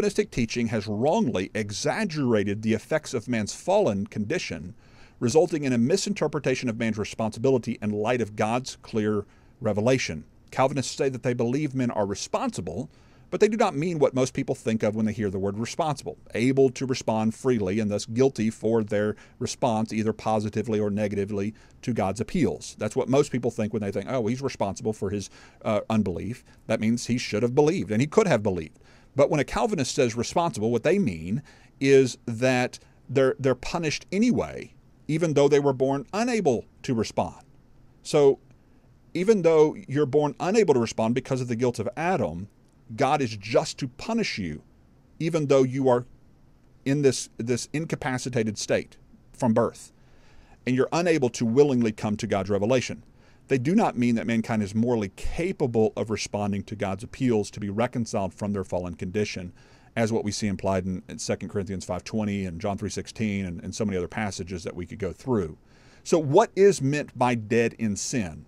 Calvinistic teaching has wrongly exaggerated the effects of man's fallen condition, resulting in a misinterpretation of man's responsibility in light of God's clear revelation. Calvinists say that they believe men are responsible, but they do not mean what most people think of when they hear the word responsible able to respond freely and thus guilty for their response, either positively or negatively, to God's appeals. That's what most people think when they think, oh, he's responsible for his uh, unbelief. That means he should have believed, and he could have believed. But when a Calvinist says responsible, what they mean is that they're, they're punished anyway, even though they were born unable to respond. So even though you're born unable to respond because of the guilt of Adam, God is just to punish you, even though you are in this, this incapacitated state from birth, and you're unable to willingly come to God's revelation. They do not mean that mankind is morally capable of responding to God's appeals to be reconciled from their fallen condition, as what we see implied in, in 2 Corinthians 5.20 and John 3.16 and, and so many other passages that we could go through. So what is meant by dead in sin?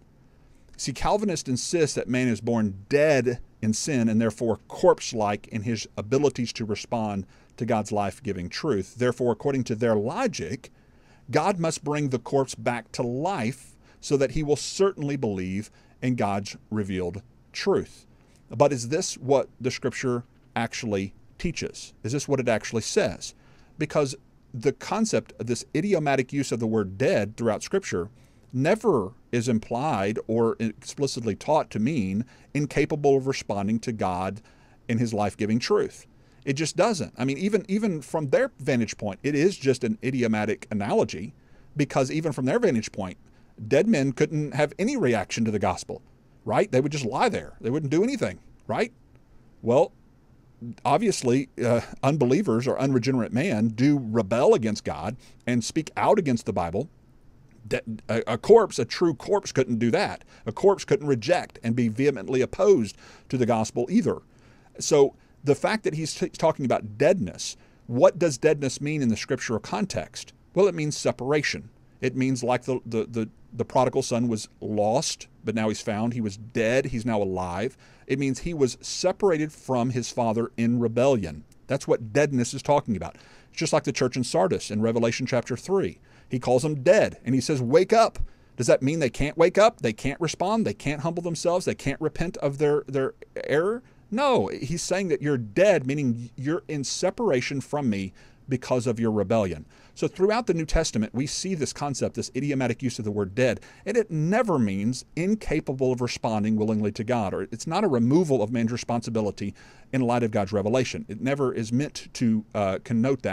See, Calvinists insist that man is born dead in sin and therefore corpse like in his abilities to respond to God's life giving truth. Therefore, according to their logic, God must bring the corpse back to life so that he will certainly believe in God's revealed truth. But is this what the scripture actually teaches? Is this what it actually says? Because the concept of this idiomatic use of the word dead throughout scripture never is implied or explicitly taught to mean incapable of responding to God in his life-giving truth. It just doesn't. I mean, even even from their vantage point, it is just an idiomatic analogy because even from their vantage point, dead men couldn't have any reaction to the gospel, right? They would just lie there. They wouldn't do anything, right? Well, obviously, uh, unbelievers or unregenerate man do rebel against God and speak out against the Bible a, corpse, a true corpse, couldn't do that. A corpse couldn't reject and be vehemently opposed to the gospel either. So the fact that he's t- talking about deadness, what does deadness mean in the scriptural context? Well, it means separation. It means like the, the, the, the prodigal son was lost, but now he's found. He was dead, he's now alive. It means he was separated from his father in rebellion. That's what deadness is talking about. It's just like the church in Sardis in Revelation chapter 3. He calls them dead and he says, Wake up. Does that mean they can't wake up? They can't respond? They can't humble themselves? They can't repent of their, their error? No, he's saying that you're dead, meaning you're in separation from me because of your rebellion. So throughout the New Testament, we see this concept, this idiomatic use of the word dead, and it never means incapable of responding willingly to God, or it's not a removal of man's responsibility in light of God's revelation. It never is meant to uh, connote that.